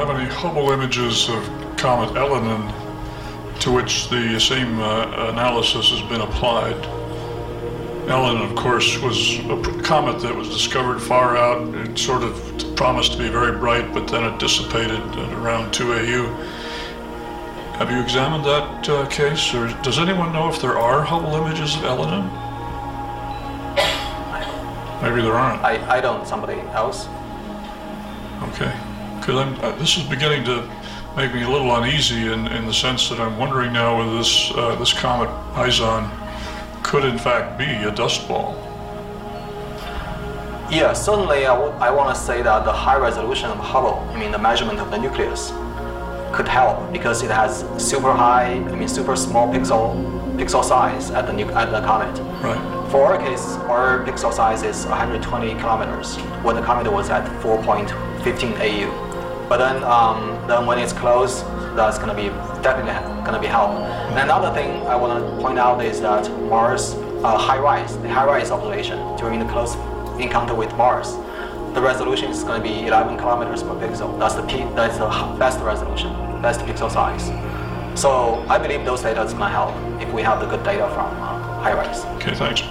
have any Hubble images of comet Elenin to which the same uh, analysis has been applied? Elenin, of course, was a comet that was discovered far out. It sort of promised to be very bright, but then it dissipated at around 2 AU. Have you examined that uh, case, or does anyone know if there are Hubble images of Elenin? Maybe there aren't. I, I don't. Somebody else? Okay, because I'm, uh, this is beginning to make me a little uneasy in, in the sense that I'm wondering now whether this, uh, this comet ISON could in fact be a dust ball. Yeah, certainly. I, w- I want to say that the high resolution of Hubble, I mean the measurement of the nucleus, could help because it has super high, I mean super small pixel pixel size at the nu- at the comet. Right. For our case, our pixel size is 120 kilometers when the comet was at 4.15 AU. But then, um, then when it's close, that's gonna be definitely gonna be help. And another thing I want to point out is that Mars uh, HiRISE, the HiRISE observation during the close encounter with Mars, the resolution is going to be 11 kilometers per pixel. That's the peak, that's the best resolution, best pixel size. So I believe those data is going to help if we have the good data from uh, HiRISE. Okay, thanks.